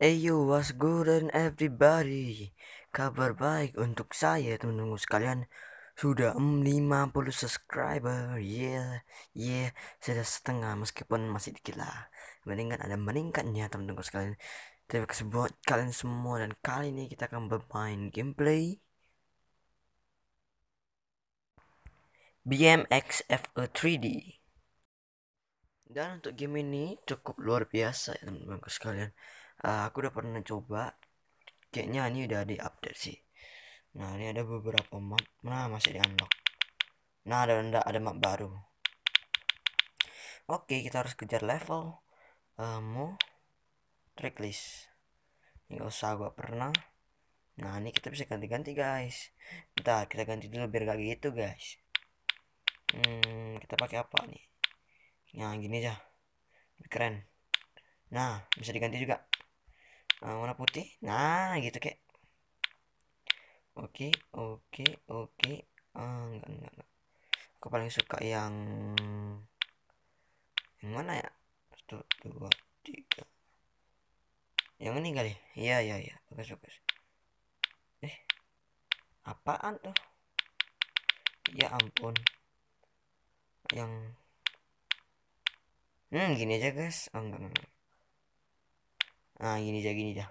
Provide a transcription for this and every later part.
Eyo, what's good and everybody? Kabar baik untuk saya teman-teman sekalian. Sudah 50 subscriber. Yeah, yeah, sudah setengah meskipun masih dikit lah. Mendingan ada meningkatnya teman-teman sekalian. Terima kasih buat kalian semua dan kali ini kita akan bermain gameplay BMX FE 3D. Dan untuk game ini cukup luar biasa ya teman-teman sekalian uh, aku udah pernah coba kayaknya ini udah di update sih. Nah ini ada beberapa map nah masih di unlock nah ada ada, ada map baru. Oke kita harus kejar level uh, mau tracklist nggak usah gua pernah. Nah ini kita bisa ganti-ganti guys. Bentar kita ganti dulu biar gak gitu guys. Hmm, kita pakai apa nih? Nah gini aja. Keren. Nah bisa diganti juga uh, warna putih? Nah gitu kek. Oke oke oke. Ah enggak, enggak enggak. Aku paling suka yang yang mana ya? Satu dua tiga. Yang ini kali? Iya iya iya. Bagus bagus. Eh apaan tuh? Ya ampun. Yang hmm gini aja guys. Oh, enggak enggak nah gini aja gini aja.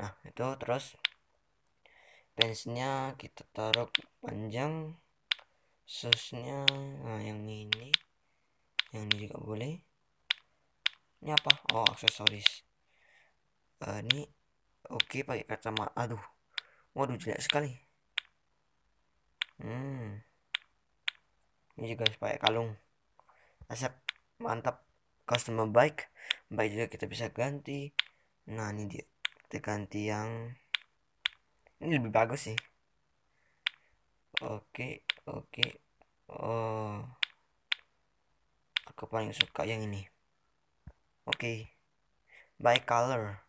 Nah itu terus pensnya kita taruh panjang susnya nah yang ini yang ini juga boleh. Ini apa? Oh aksesoris. Uh, ini oke okay, pakai kacamata. Aduh waduh jelek sekali. Hmm. Ini juga pakai kalung. Asap mantap customer bike baik juga kita bisa ganti. Nah ini dia kita ganti yang ini lebih bagus sih. Oke oke. Oh aku paling suka yang ini. Oke by color.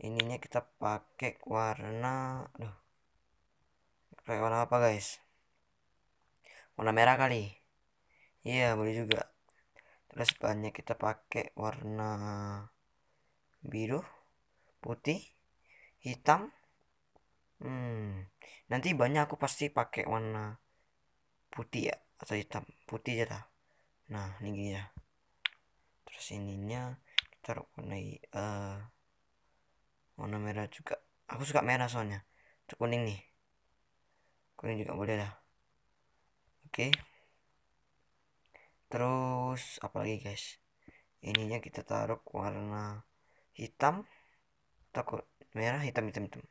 Ininya kita pakai warna aduh pakai warna apa guys? Warna merah kali. Iya boleh juga terus banyak kita pakai warna biru putih hitam. Hmm nanti banyak aku pasti pakai warna putih ya atau hitam. Putih aja dah. Nah ini ya terus ininya kita warnai uh, warna merah juga. Aku suka merah soalnya. Itu kuning nih. Kuning juga boleh dah. Oke. okay terus apalagi guys? Ininya kita taruh warna hitam takut merah hitam hitam hitam.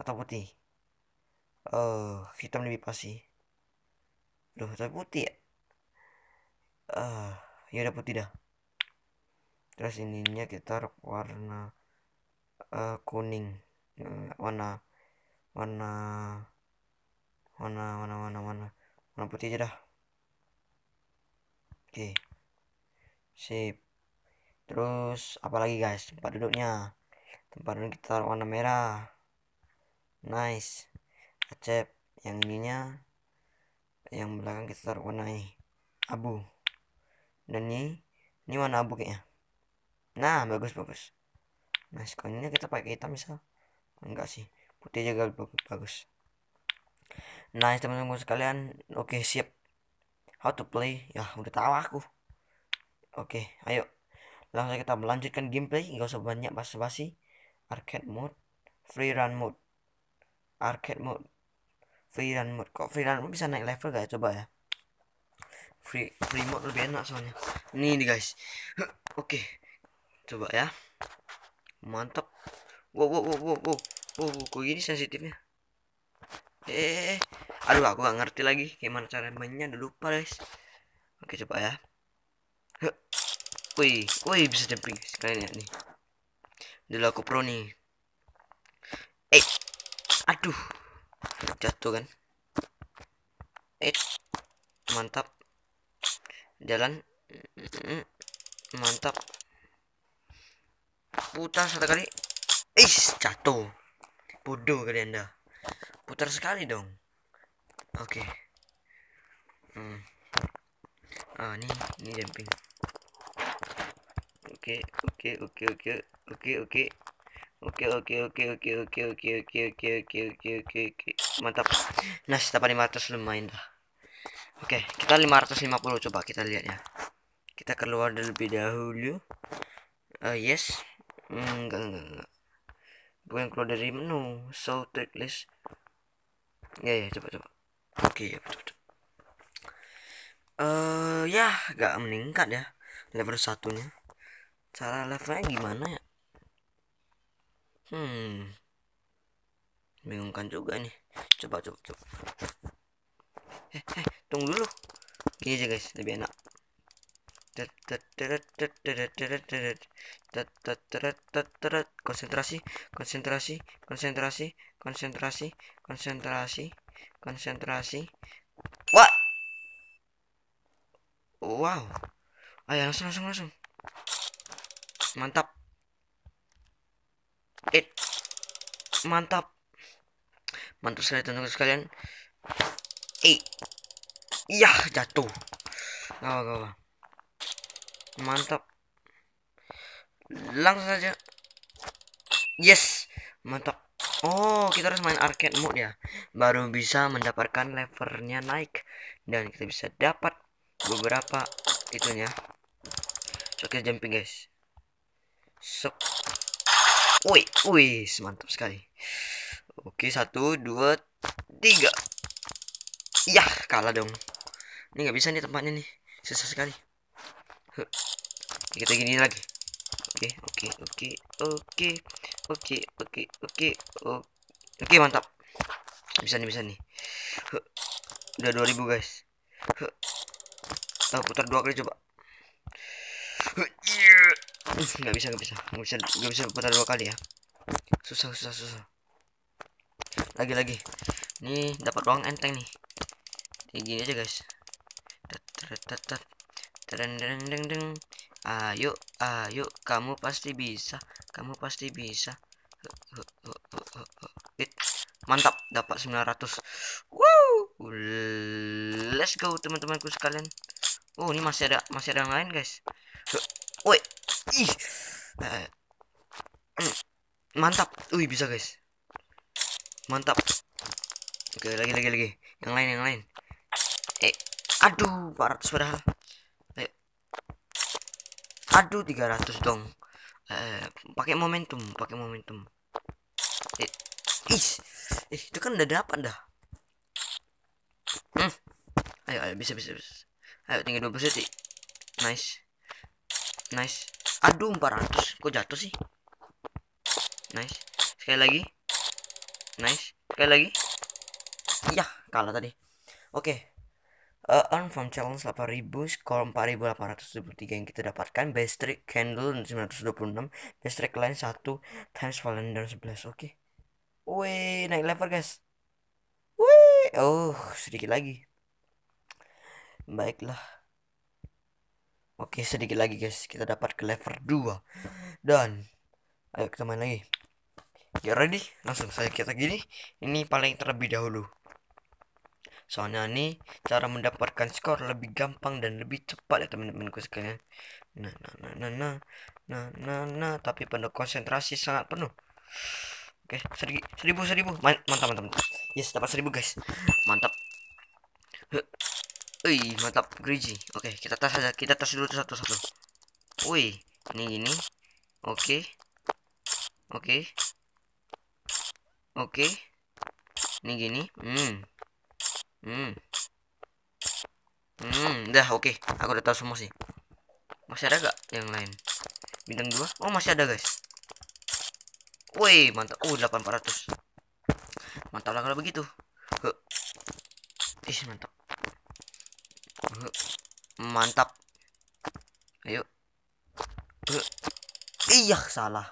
Atau putih. Uh, hitam lebih pasti Duh, tapi putih ya? Uh, ya udah putih dah. Terus ininya kita taruh warna uh, kuning. Uh, warna warna warna warna warna warna warna putih aja dah Oke. Sip. Terus apalagi guys? Tempat duduknya. Tempat duduk kita taruh warna merah. Nice. Acep. Yang ininya yang belakang kita taruh warna ini abu. Dan ini ini warna abu kayaknya. Nah, bagus bagus. Kalau ini kita pakai hitam misal. Enggak sih. Putih juga bagus. Nice teman-teman sekalian. Oke, siap how to play? Ya udah tahu aku. Oke ayo. Langsung kita melanjutkan gameplay. Nggak usah banyak basa-basi. Arcade mode free run mode. Arcade mode free run mode. Kok free run mode bisa naik level gak ya? Coba ya. Free free mode lebih enak soalnya. Ini nih guys. Oke. Coba ya. Mantap. Wow wow wow wow. Wow, wow, kok gini sensitifnya eh aduh aku gak ngerti lagi gimana cara mainnya udah lupa guys. Oke coba ya. Wih wih bisa jumping sekalian ya nih. Dulu aku pro nih. Eh aduh jatuh kan? Eh mantap. Jalan. Mantap. Putar satu kali. Eh jatuh. Bodoh kali anda putar sekali dong oke okay. hmm. ah ini ini jumping oke oke oke oke oke oke oke oke oke oke oke oke oke oke oke oke oke oke oke mantap nah dapat 500 lumayan dah oke kita 550 coba kita lihat ya kita keluar terlebih dahulu uh, yes enggak enggak enggak bukan keluar dari menu so list ya ya coba coba. Oke ya betul eh uh, ya gak meningkat ya level satunya. Cara levelnya gimana ya? Hmm. Bingungkan juga nih. Coba coba coba. Eh eh tunggu dulu. Gini aja guys. Lebih enak konsentrasi konsentrasi konsentrasi konsentrasi konsentrasi konsentrasi. What? Wow. Ayo langsung langsung langsung. Mantap. It. Mantap. Mantap sekali teman-teman sekalian. Eh iya jatuh. Gak apa, mantap. Langsung saja. Yes. Mantap. Oh kita harus main arcade mode ya. Baru bisa mendapatkan levelnya naik. Dan kita bisa dapat beberapa itunya. Oke jumping guys. Sok wih wih mantap sekali. Oke satu dua tiga. Ya kalah dong. Ini nggak bisa nih tempatnya nih. Susah sekali. Kita gini lagi. Oke oke oke oke oke oke oke oke mantap. Bisa nih bisa nih. Udah 2000 guys. Oh, putar dua kali coba. Nggak bisa nggak bisa. Nggak bisa nggak bisa putar dua kali ya. Susah susah susah. Lagi lagi. Ini dapat uang enteng nih. Kayak gini aja guys Deng deng deng deng. Ayo, ayo, kamu pasti bisa. Kamu pasti bisa. Mantap, dapat 900. Wow, let's go teman-temanku sekalian. Oh, ini masih ada masih ada yang lain, guys. Woi, ih. Mantap. Wih, bisa, guys. Mantap. Oke, lagi lagi lagi. Yang lain, yang lain. Eh, aduh 400 padahal aduh 300 dong. Eh, pakai momentum pakai momentum. Eh, is eh, itu kan udah dapat dah. Hmm. ayo ayo bisa bisa, bisa. ayo tinggal 20 detik. Nice. Nice. Aduh 400 kok jatuh sih? Nice. Sekali lagi. Nice. Sekali lagi. Ya kalah tadi. Oke. okay uh, earn from challenge 8000 skor 4823 yang kita dapatkan. Best trick candle 926 best trick lain 1 times calendar 11 oke. Okay. wih naik level guys. Wih oh sedikit lagi. Baiklah. Oke sedikit lagi guys. Kita dapat ke level 2 dan ayo kita main lagi. Get ready? Langsung saya kita gini. Ini paling terlebih dahulu soalnya nih cara mendapatkan skor lebih gampang dan lebih cepat ya teman-temanku sekalian nah nah nah nah nah nah nah nah tapi penuh konsentrasi sangat penuh oke seri, seribu seribu mantap mantap yes dapat seribu guys mantap Wih, mantap, greasy. Oke, kita tes aja. Kita tes dulu satu-satu. Wih, ini gini. Oke. Oke. Oke. Ini gini. Hmm. Hmm. Hmm, dah oke. Okay. Aku udah tahu semua sih. Masih ada gak yang lain? Bintang dua? Oh, masih ada, guys. Woi, mantap. Oh, 8400. Mantap lah kalau begitu. Ih, mantap. Mantap. Ayo. Iya, salah.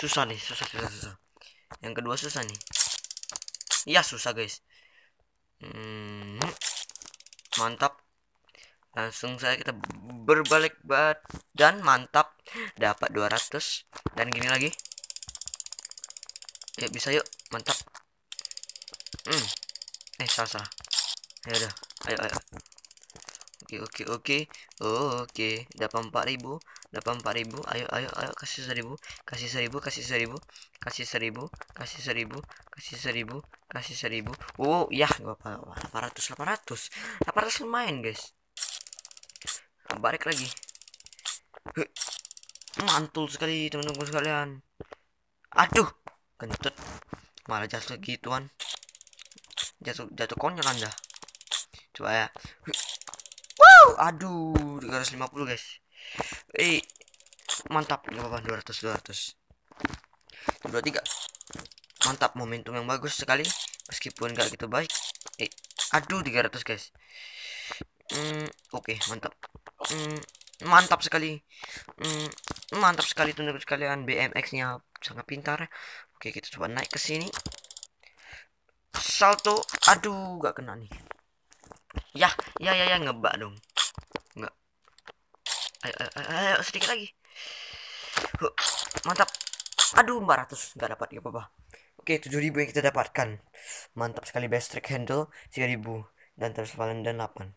Susah nih, susah, susah, susah. Yang kedua susah nih. Iya, susah, guys hmm, mantap. Langsung saya kita berbalik dan mantap. Dapat 200 dan gini lagi. Ya bisa yuk mantap. Hmm. eh salah salah. Ya udah ayo ayo. Oke oke oke. Oke dapat 4000 dapat empat ribu ayo ayo ayo kasih seribu kasih seribu kasih seribu kasih seribu kasih seribu kasih seribu kasih seribu. Oh ya delapan delapan delapan ratus lumayan guys. Nah, balik lagi. Mantul sekali teman-teman sekalian. Aduh kentut. Malah jatuh gituan jatuh jatuh konyol anda. Coba ya. Wow aduh 350 guys eh mantap. Nggak apa-apa 200 200 23 mantap momentum yang bagus sekali. Meskipun gak gitu baik. Eh aduh 300 guys. Hmm, oke okay, mantap. Hmm, mantap sekali. Hmm, mantap sekali teman-teman sekalian. BMX nya sangat pintar. Oke kita coba naik ke sini. Salto. Aduh gak kena nih. Ya ya ya ya ngebak dong. nggak ayo, ayo, ayo, sedikit lagi. Huh, mantap. Aduh 400 nggak dapat ya apa-apa. Oke 7000 yang kita dapatkan. Mantap sekali best trick handle 3000 dan terus valen dan 8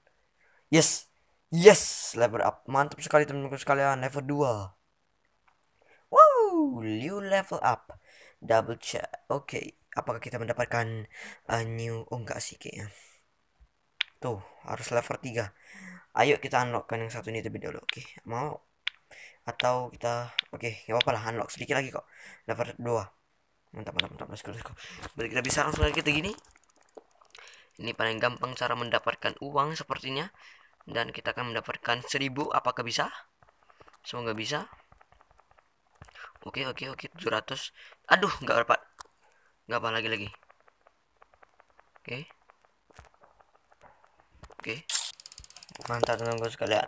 yes. Yes level up. Mantap sekali teman-teman sekalian. Level 2 wow new level up. Double check. Oke okay apakah kita mendapatkan uh, new? Oh enggak sih kayaknya. Tuh harus level 3 ayo kita unlockkan yang satu ini terlebih dahulu. Oke okay, mau? Atau kita oke okay, nggak apa-apa lah unlock sedikit lagi kok. Level 2 mantap mantap mantap. Let's go let's go. Berarti kita bisa langsung lagi kita gini. Ini paling gampang cara mendapatkan uang sepertinya. Dan kita akan mendapatkan 1000 apakah bisa? Semoga bisa. Oke oke oke. 700 aduh nggak dapat nggak apa lagi lagi. Oke. Okay. oke. okay. Mantap teman-teman sekalian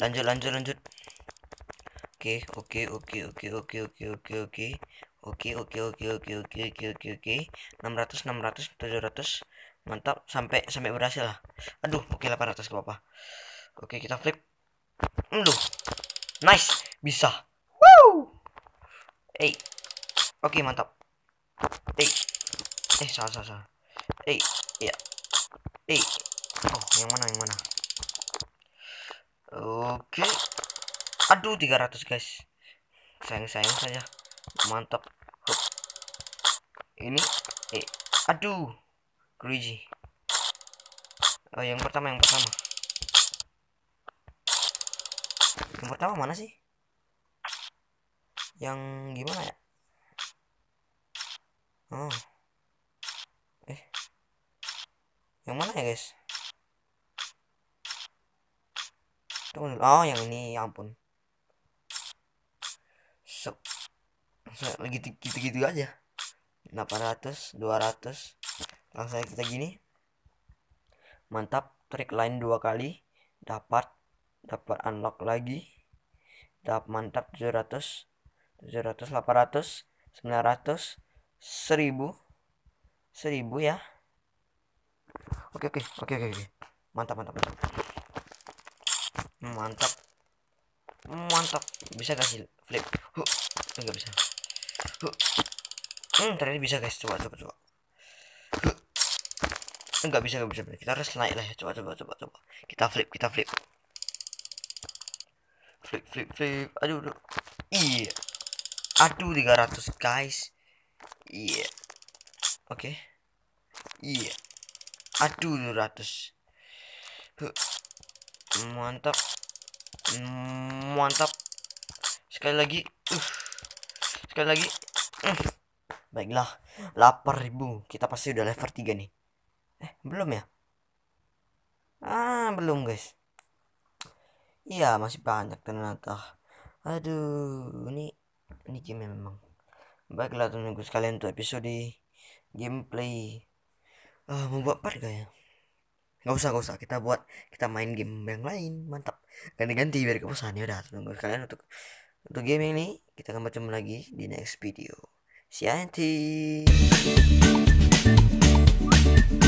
lanjut lanjut lanjut oke oke oke oke oke oke oke oke oke oke oke oke oke oke oke oke 600 600 700 mantap sampai sampai berhasil lah aduh oke 800 ke apa oke kita flip aduh nice bisa wow eh oke mantap eh eh salah salah salah eh ya eh oh yang mana yang mana oke. Aduh 300 guys. Sayang sayang saja mantap. Hup. ini eh aduh. Luigi. Oh yang pertama yang pertama. Yang pertama mana sih? Yang gimana ya? Oh. Eh. Yang mana ya guys tunggu dulu oh yang ini ya ampun. So lagi gitu-gitu aja. 800 200 langsung kita gini. Mantap trik lain dua kali. Dapat dapat unlock lagi. Dapat mantap 700 700 800 900 seribu. seribu ya. Oke oke oke oke oke. Mantap mantap mantap mantap mantap bisa kasih flip huh enggak bisa huh hmm ternyata bisa guys coba coba coba huh. enggak bisa enggak bisa kita harus naik lah ya coba coba coba coba kita flip kita flip flip flip flip aduh aduh iya aduh 300 guys Iya. Yeah. Oke. Okay. Iya. Yeah. Aduh 200. Huh. Mantap. Mantap. Sekali lagi. Uh. Sekali lagi. Uh. Baiklah. 8000. Kita pasti udah level 3 nih. Eh, belum ya? Ah, belum, guys. Iya, masih banyak ternyata. Aduh, ini ini game memang baiklah teman-teman sekalian untuk episode gameplay uh, membuat part gak ya nggak usah nggak usah. Kita buat kita main game yang lain. Mantap. Ganti-ganti biar kebosan ya udah teman-teman sekalian untuk untuk game ini kita akan bertemu lagi di next video. See you